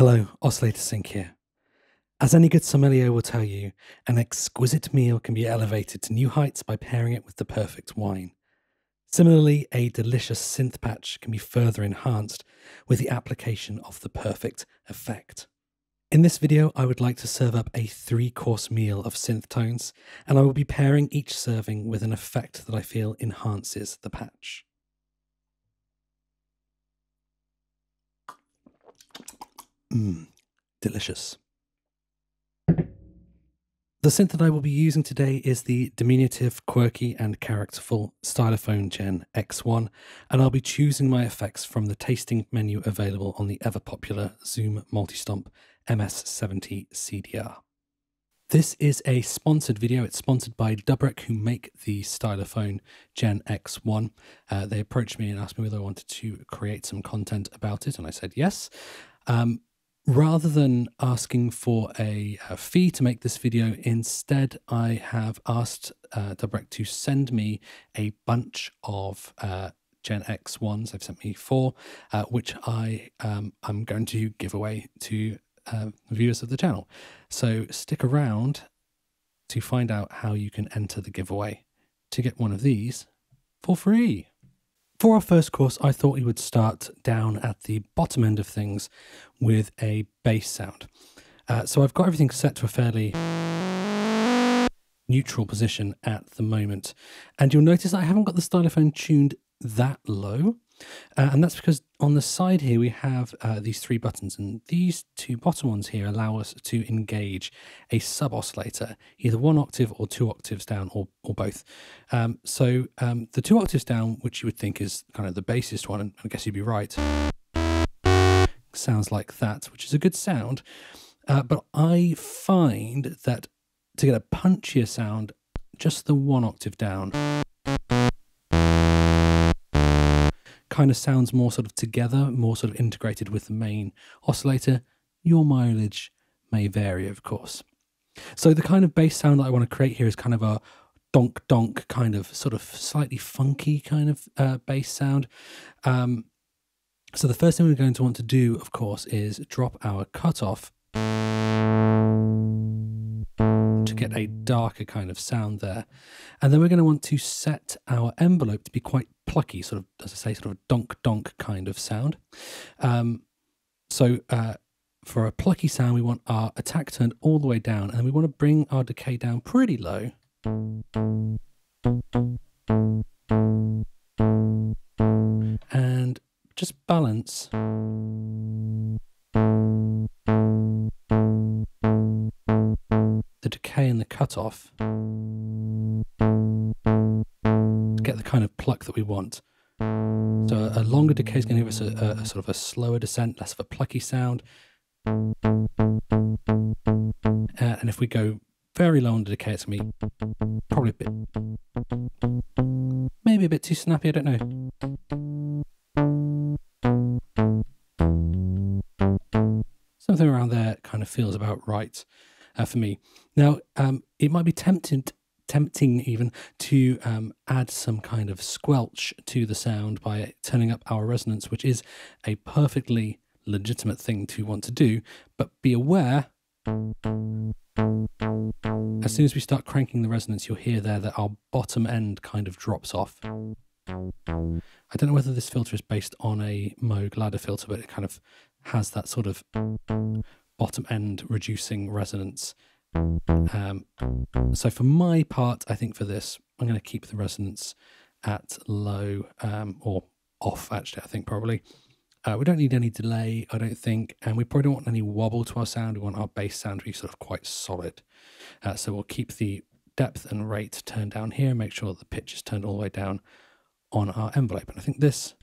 Hello, Oscillator Sink here. As any good sommelier will tell you, an exquisite meal can be elevated to new heights by pairing it with the perfect wine. Similarly, a delicious synth patch can be further enhanced with the application of the perfect effect. In this video, I would like to serve up a three course meal of synth tones, and I will be pairing each serving with an effect that I feel enhances the patch. Mmm, delicious. The synth that I will be using today is the diminutive, quirky, and characterful Stylophone Gen X1, and I'll be choosing my effects from the tasting menu available on the ever popular Zoom Multistomp MS70 CDR. This is a sponsored video. It's sponsored by Dubreq, who make the Stylophone Gen X1. Uh, they approached me and asked me whether I wanted to create some content about it, and I said yes. Um, rather than asking for a, a, fee to make this video, instead I have asked uh, Dubreq to send me a bunch of uh, Gen X ones. They've sent me four, uh, which I um, I'm going to give away to uh, viewers of the channel. So stick around to find out how you can enter the giveaway to get one of these for free. For our first course, I thought we would start down at the bottom end of things with a bass sound. Uh, so I've got everything set to a fairly neutral position at the moment. And you'll notice I haven't got the stylophone tuned that low. Uh, and that's because on the side here we have uh, these three buttons and these two bottom ones here allow us to engage a sub oscillator either one octave or two octaves down or, or both. Um, so um, the two octaves down which you would think is kind of the bassest one and i guess you'd be right sounds like that which is a good sound. Uh, but i find that to get a punchier sound just the one octave down kind of sounds more sort of together, more sort of integrated with the main oscillator. Your mileage may vary, of course. So the kind of bass sound that I want to create here is kind of a donk donk kind of sort of slightly funky kind of uh, bass sound. Um, so the first thing we're going to want to do, of course, is drop our cutoff to get a darker kind of sound there. And then we're going to want to set our envelope to be quite plucky, sort of, as I say, sort of donk donk kind of sound. Um, so uh, for a plucky sound, we want our attack turned all the way down, and we want to bring our decay down pretty low. And just balance decay and the cutoff to get the kind of pluck that we want. So a longer decay is going to give us a, a, a sort of a slower descent, less of a plucky sound. Uh, and if we go very low on the decay, it's going to be probably a bit, maybe a bit too snappy, I don't know. Something around there kind of feels about right uh, for me. Now, um, it might be tempted, tempting even to um, add some kind of squelch to the sound by turning up our resonance, which is a perfectly legitimate thing to want to do. But be aware, as soon as we start cranking the resonance, you'll hear there that our bottom end kind of drops off. I don't know whether this filter is based on a Moog ladder filter, but it kind of has that sort of bottom end reducing resonance. Um, so for my part, I think for this, I'm going to keep the resonance at low um, or off, actually, I think probably. Uh, we don't need any delay, I don't think, and we probably don't want any wobble to our sound. We want our bass sound to be sort of quite solid. Uh, so we'll keep the depth and rate turned down here, make sure that the pitch is turned all the way down on our envelope. And I think this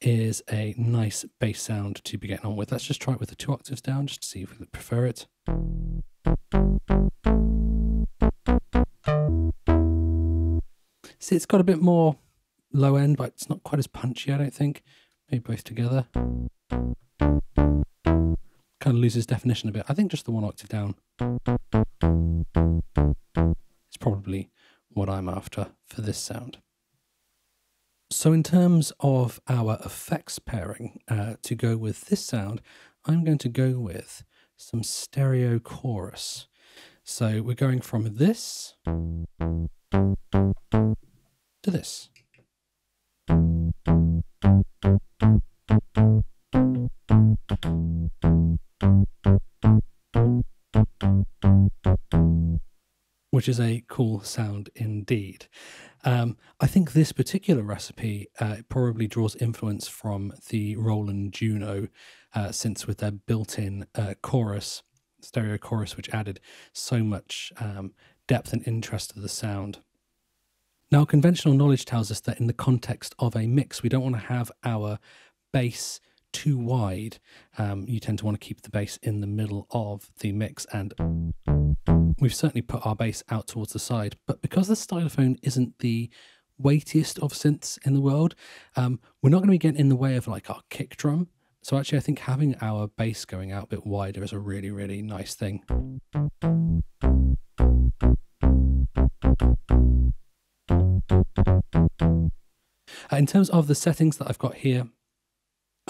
is a nice bass sound to be getting on with. Let's just try it with the two octaves down just to see if we prefer it. See, it's got a bit more low end, but it's not quite as punchy, I don't think. Maybe both together. Kind of loses definition a bit. I think just the one octave down It's probably what I'm after for this sound. So, in terms of our effects pairing uh, to go with this sound, I'm going to go with some stereo chorus. So, we're going from this to this. Which is a cool sound indeed. Um, I think this particular recipe uh, probably draws influence from the Roland Juno uh, synths with their built-in uh, chorus, stereo chorus, which added so much um, depth and interest to the sound. Now, conventional knowledge tells us that in the context of a mix, we don't want to have our bass too wide. Um, you tend to want to keep the bass in the middle of the mix, and we've certainly put our bass out towards the side. But because the stylophone isn't the weightiest of synths in the world, um, we're not going to be getting in the way of like our kick drum. So actually, I think having our bass going out a bit wider is a really, really nice thing. Uh, in terms of the settings that I've got here,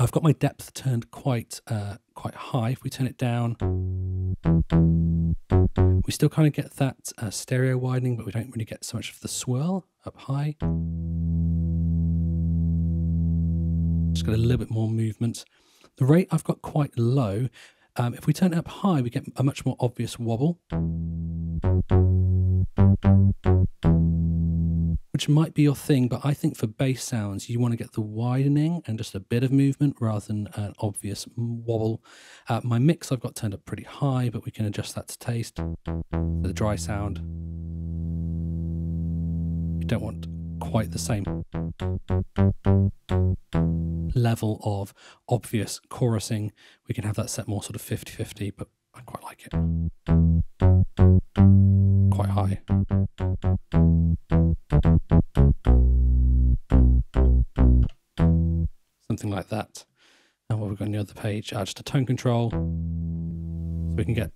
I've got my depth turned quite uh, quite high. If we turn it down, we still kind of get that uh, stereo widening, but we don't really get so much of the swirl up high. Just got a little bit more movement. The rate I've got quite low. Um, if we turn it up high, we get a much more obvious wobble which might be your thing, but I think for bass sounds, you want to get the widening and just a bit of movement rather than an obvious wobble. Uh, my mix I've got turned up pretty high, but we can adjust that to taste. The dry sound. You don't want quite the same level of obvious chorusing. We can have that set more sort of 50 50, but I quite like it. Quite high. Something like that. And what we've got on the other page, uh, just a tone control. So we can get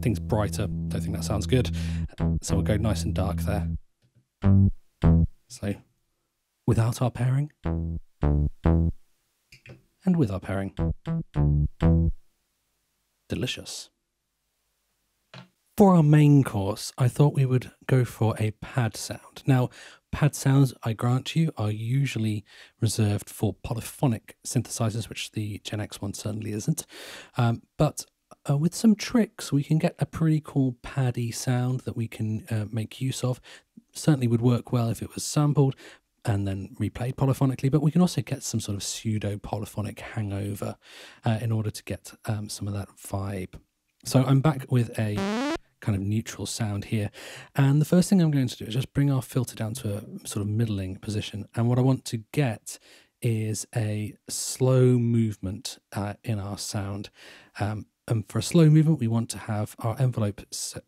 things brighter. Don't think that sounds good. So we'll go nice and dark there. So without our pairing and with our pairing. Delicious. For our main course, I thought we would go for a pad sound. Now, pad sounds, I grant you, are usually reserved for polyphonic synthesizers, which the Gen X one certainly isn't. Um, but uh, with some tricks, we can get a pretty cool paddy sound that we can uh, make use of. Certainly would work well if it was sampled and then replayed polyphonically, but we can also get some sort of pseudo polyphonic hangover uh, in order to get um, some of that vibe. So I'm back with a kind of neutral sound here. And the first thing I'm going to do is just bring our filter down to a sort of middling position. And what I want to get is a slow movement uh, in our sound. Um, and for a slow movement, we want to have our envelope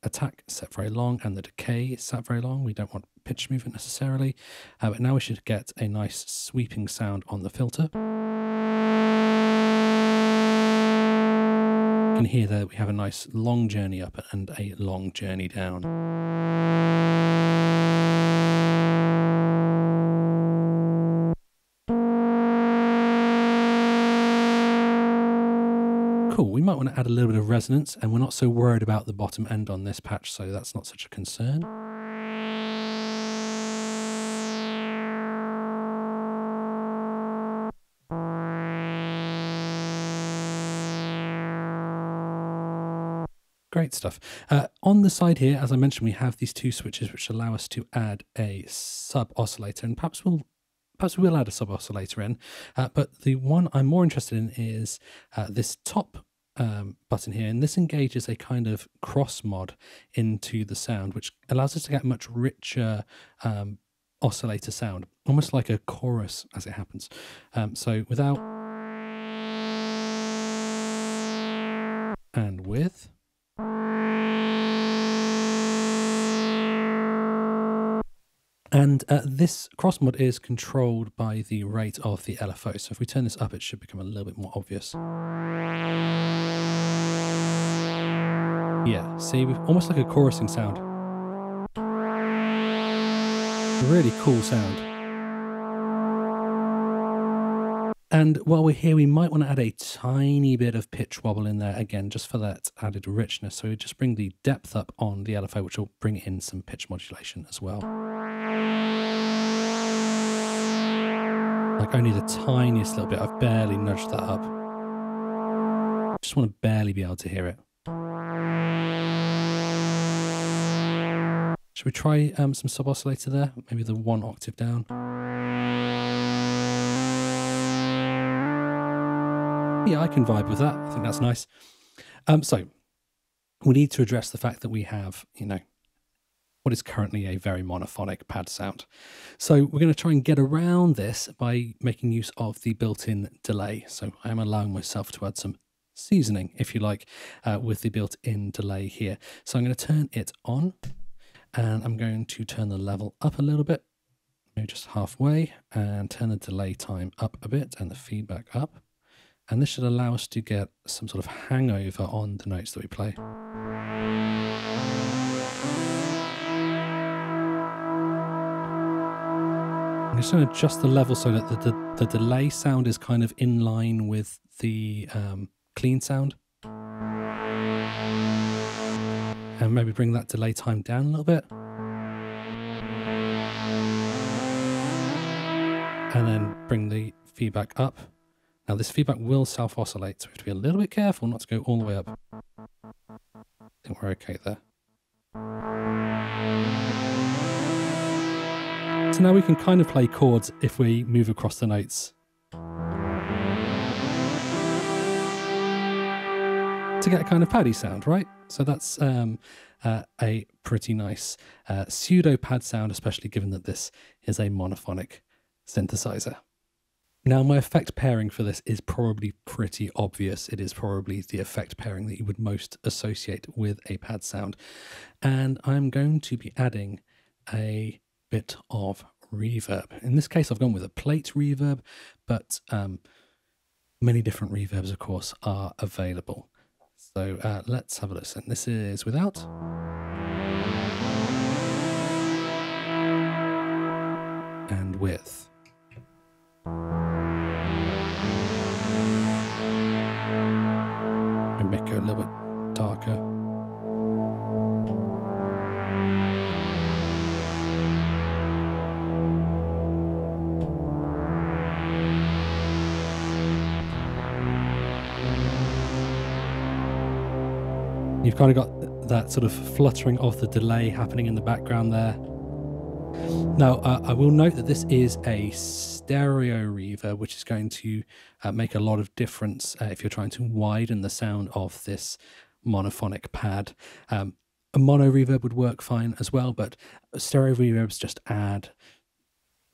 attack set very long and the decay set very long. We don't want pitch movement necessarily. Uh, but now we should get a nice sweeping sound on the filter. You can hear that we have a nice long journey up and a long journey down. Cool, we might want to add a little bit of resonance and we're not so worried about the bottom end on this patch, so that's not such a concern. Great stuff. Uh, on the side here, as I mentioned, we have these two switches which allow us to add a sub oscillator, and perhaps we'll perhaps we'll add a sub oscillator in. Uh, but the one I'm more interested in is uh, this top um, button here, and this engages a kind of cross mod into the sound, which allows us to get much richer um, oscillator sound, almost like a chorus as it happens. Um, so without and with. And uh, this cross mod is controlled by the rate of the LFO. So if we turn this up, it should become a little bit more obvious. Yeah, see, almost like a chorusing sound. Really cool sound. And while we're here, we might want to add a tiny bit of pitch wobble in there again, just for that added richness. So we just bring the depth up on the LFO, which will bring in some pitch modulation as well. Like only the tiniest little bit. I've barely nudged that up. Just want to barely be able to hear it. Should we try um, some sub oscillator there? Maybe the one octave down. Yeah, I can vibe with that. I think that's nice. Um, so we need to address the fact that we have, you know, what is currently a very monophonic pad sound. So we're going to try and get around this by making use of the built-in delay. So I am allowing myself to add some seasoning, if you like, uh, with the built-in delay here. So I'm going to turn it on and I'm going to turn the level up a little bit, maybe just halfway, and turn the delay time up a bit and the feedback up. And this should allow us to get some sort of hangover on the notes that we play. I'm just going to adjust the level so that the, the, the, delay sound is kind of in line with the um, clean sound. And maybe bring that delay time down a little bit. And then bring the feedback up. Now this feedback will self-oscillate, so we have to be a little bit careful not to go all the way up. I think we're okay there. Now we can kind of play chords if we move across the notes. To get a kind of paddy sound, right? So that's um, uh, a pretty nice uh, pseudo pad sound, especially given that this is a monophonic synthesizer. Now, my effect pairing for this is probably pretty obvious. It is probably the effect pairing that you would most associate with a pad sound. And I'm going to be adding a bit of reverb. In this case, I've gone with a plate reverb, but um, many different reverbs, of course, are available. So uh, let's have a listen. This is without. And with. make it a little bit darker. You've kind of got that sort of fluttering of the delay happening in the background there. Now, uh, I will note that this is a stereo reverb, which is going to uh, make a lot of difference uh, if you're trying to widen the sound of this monophonic pad. Um, a mono reverb would work fine as well, but stereo reverbs just add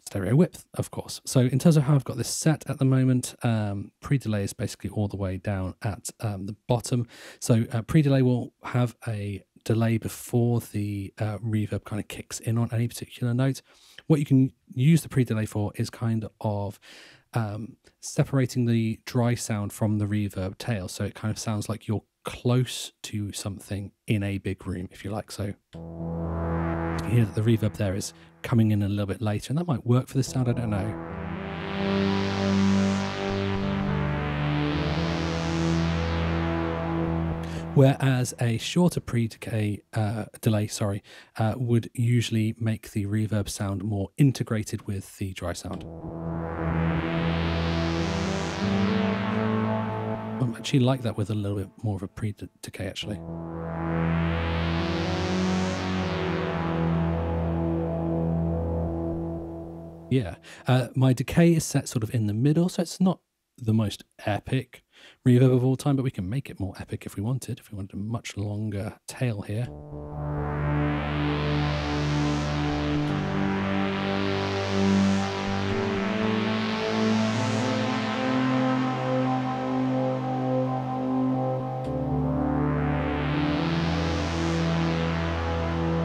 stereo width, of course. So in terms of how I've got this set at the moment, um, pre-delay is basically all the way down at um, the bottom. So uh, pre-delay will have a delay before the uh, reverb kind of kicks in on any particular note. What you can use the pre-delay for is kind of um, separating the dry sound from the reverb tail. So it kind of sounds like you're close to something in a big room, if you like. So you hear that the reverb there is coming in a little bit later, and that might work for this sound, I don't know. whereas a shorter pre-decay uh, delay, sorry, uh, would usually make the reverb sound more integrated with the dry sound. I actually like that with a little bit more of a pre-decay, actually. Yeah, uh, my decay is set sort of in the middle, so it's not the most epic reverb of all time, but we can make it more epic if we wanted, if we wanted a much longer tail here.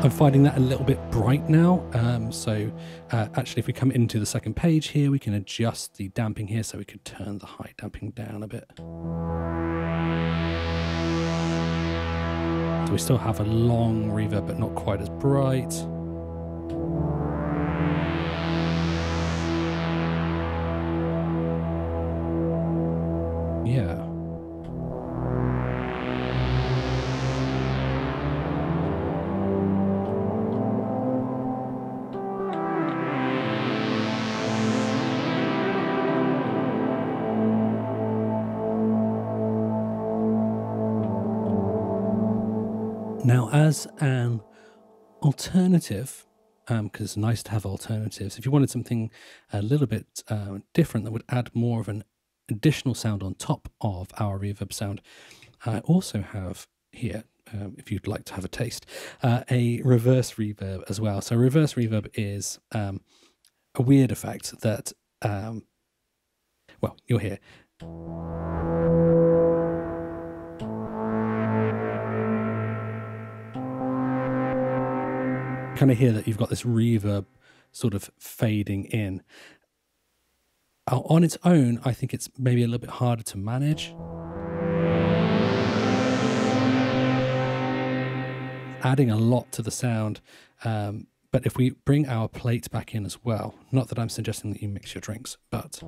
I'm finding that a little bit bright now. Um, so uh, actually, if we come into the second page here, we can adjust the damping here so we can turn the high damping down a bit. So we still have a long reverb, but not quite as bright. Yeah. As an alternative, because um, it's nice to have alternatives, if you wanted something a little bit uh, different that would add more of an additional sound on top of our reverb sound, I also have here, um, if you'd like to have a taste, uh, a reverse reverb as well. So, reverse reverb is um, a weird effect that, um, well, you'll hear. Kind of hear that you've got this reverb sort of fading in. Uh, on its own, I think it's maybe a little bit harder to manage. Adding a lot to the sound. Um, but if we bring our plate back in as well, not that I'm suggesting that you mix your drinks, but.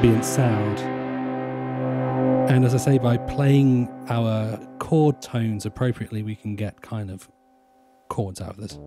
Ambient sound. And as I say, by playing our chord tones appropriately, we can get kind of chords out of this.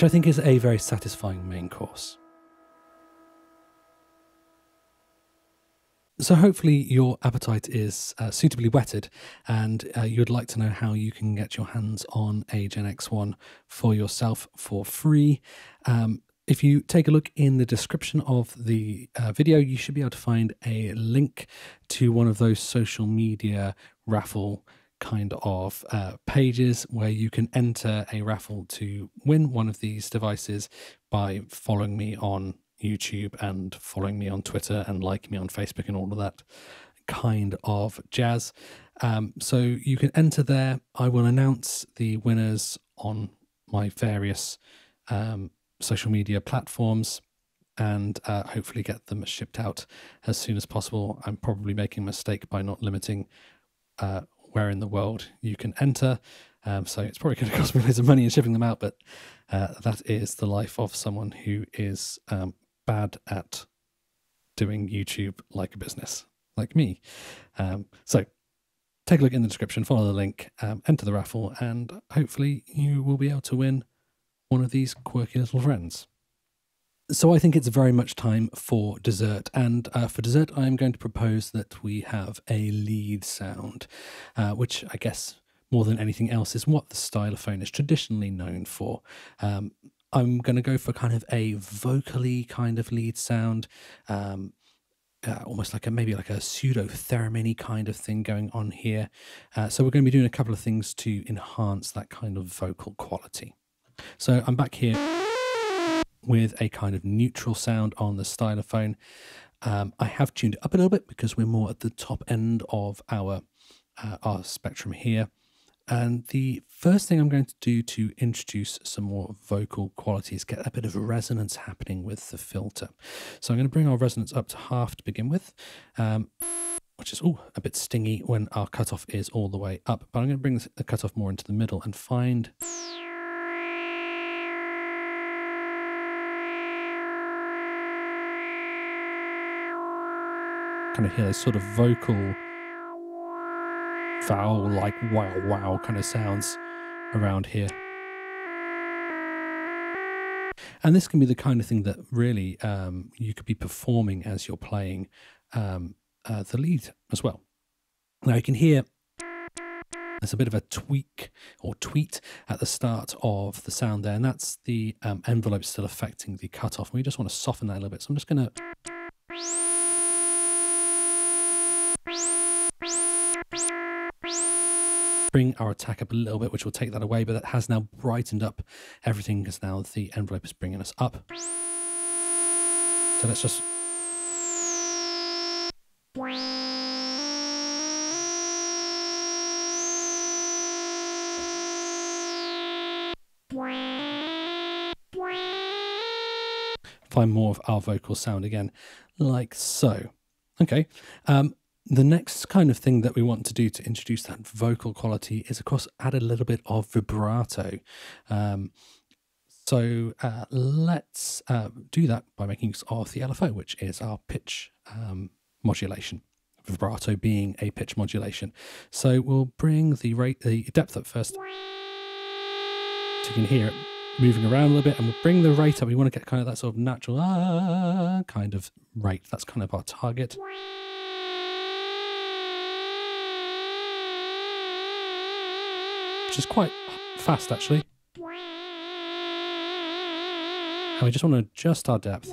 Which I think is a very satisfying main course. So, hopefully, your appetite is uh, suitably whetted and uh, you'd like to know how you can get your hands on a Gen X1 for yourself for free. Um, if you take a look in the description of the uh, video, you should be able to find a link to one of those social media raffle kind of uh, pages where you can enter a raffle to win one of these devices by following me on YouTube and following me on Twitter and liking me on Facebook and all of that kind of jazz. Um, so you can enter there. I will announce the winners on my various um, social media platforms and uh, hopefully get them shipped out as soon as possible. I'm probably making a mistake by not limiting uh, where in the world you can enter. Um, so it's probably going to cost me loads of money in shipping them out, but uh, that is the life of someone who is um, bad at doing YouTube like a business, like me. Um, so take a look in the description, follow the link, um, enter the raffle, and hopefully you will be able to win one of these quirky little friends. So I think it's very much time for dessert. And uh, for dessert, I'm going to propose that we have a lead sound, uh, which I guess more than anything else is what the stylophone is traditionally known for. Um, I'm going to go for kind of a vocally kind of lead sound. Um, uh, almost like a maybe like a pseudo theremin kind of thing going on here. Uh, so we're going to be doing a couple of things to enhance that kind of vocal quality. So I'm back here with a kind of neutral sound on the stylophone. Um, I have tuned it up a little bit because we're more at the top end of our uh, our spectrum here. And the first thing I'm going to do to introduce some more vocal quality is get a bit of resonance happening with the filter. So I'm going to bring our resonance up to half to begin with, um, which is ooh, a bit stingy when our cutoff is all the way up. But I'm going to bring the cutoff more into the middle and find kind of hear those sort of vocal vowel like wow wow kind of sounds around here. And this can be the kind of thing that really um, you could be performing as you're playing um, uh, the lead as well. Now you can hear There's a bit of a tweak or tweet at the start of the sound there, and that's the um, envelope still affecting the cutoff. And we just want to soften that a little bit. So I'm just going to. Bring our attack up a little bit, which will take that away, but that has now brightened up everything because now the envelope is bringing us up. So let's just find more of our vocal sound again, like so. Okay. Um, the next kind of thing that we want to do to introduce that vocal quality is, of course, add a little bit of vibrato. Um, so uh, let's uh, do that by making use of the LFO, which is our pitch um, modulation. Vibrato being a pitch modulation. So we'll bring the rate, the depth up first. So you can hear it moving around a little bit and we'll bring the rate up. We want to get kind of that sort of natural ah, kind of rate. That's kind of our target. Which is quite fast actually. And we just want to adjust our depth.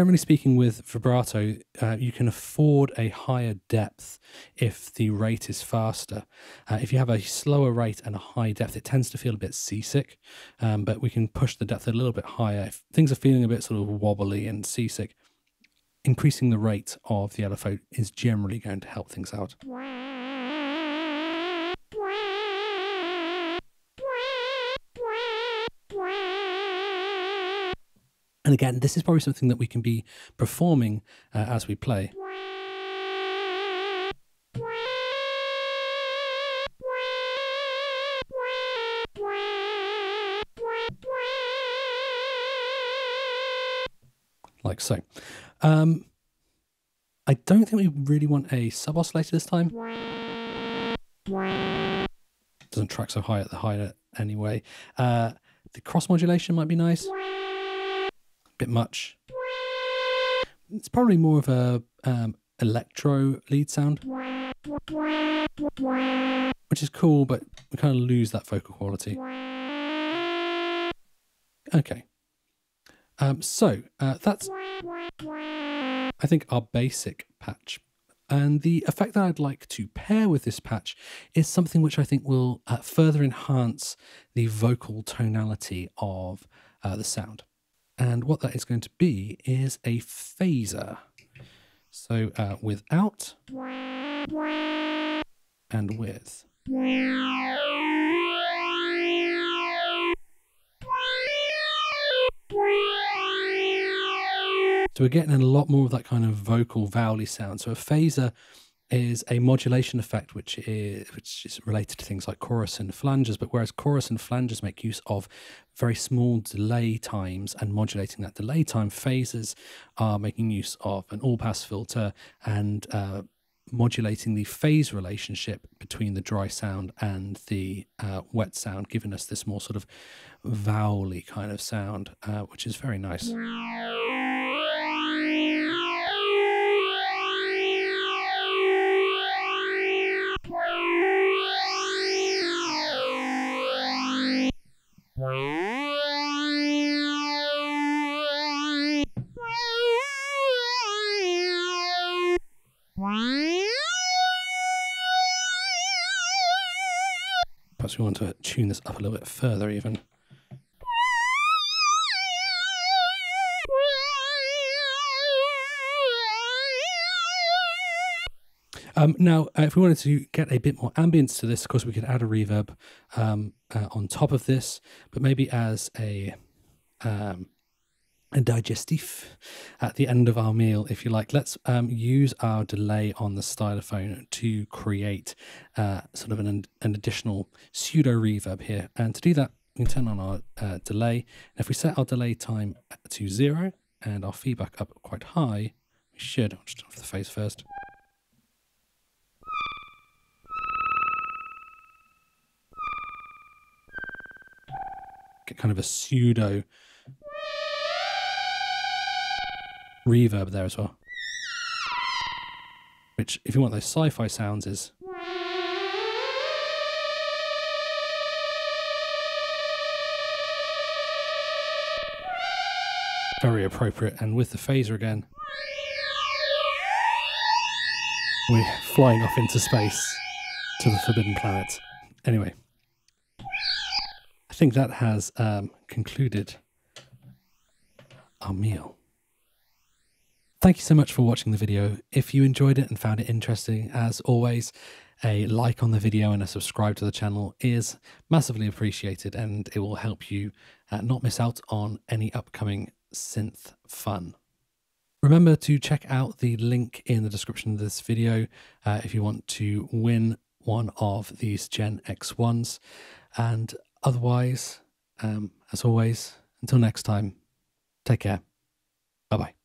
Generally speaking, with vibrato, uh, you can afford a higher depth if the rate is faster. Uh, if you have a slower rate and a high depth, it tends to feel a bit seasick, um, but we can push the depth a little bit higher. If things are feeling a bit sort of wobbly and seasick, increasing the rate of the LFO is generally going to help things out. And again, this is probably something that we can be performing uh, as we play. Like so. Um, I don't think we really want a sub oscillator this time. Doesn't track so high at the higher anyway. Uh, the cross modulation might be nice bit much. It's probably more of a um, electro lead sound, which is cool, but we kind of lose that vocal quality. Okay. Um, so uh, that's, I think, our basic patch. And the effect that I'd like to pair with this patch is something which I think will uh, further enhance the vocal tonality of uh, the sound. And what that is going to be is a phaser. So uh, without and with. So we're getting a lot more of that kind of vocal vowely sound. So a phaser is a modulation effect which is which is related to things like chorus and flanges but whereas chorus and flanges make use of very small delay times and modulating that delay time phasers are making use of an all pass filter and uh, modulating the phase relationship between the dry sound and the uh, wet sound giving us this more sort of vowely kind of sound uh, which is very nice we want to tune this up a little bit further even. Um, now, uh, if we wanted to get a bit more ambience to this, of course, we could add a reverb um, uh, on top of this, but maybe as a um, a digestif at the end of our meal, if you like. Let's um, use our delay on the stylophone to create uh, sort of an, an additional pseudo reverb here. And to do that, we can turn on our uh, delay. And if we set our delay time to zero and our feedback up quite high, we should, I'll just off the phase first. Get kind of a pseudo reverb there as well. Which, if you want those sci fi sounds, is. Very appropriate, and with the phaser again, we're flying off into space to the Forbidden Planet. Anyway, I think that has um, concluded our meal. Thank you so much for watching the video. If you enjoyed it and found it interesting, as always, a like on the video and a subscribe to the channel is massively appreciated and it will help you uh, not miss out on any upcoming synth fun. Remember to check out the link in the description of this video uh, if you want to win one of these Gen X1s. And otherwise, um, as always, until next time, take care. Bye bye.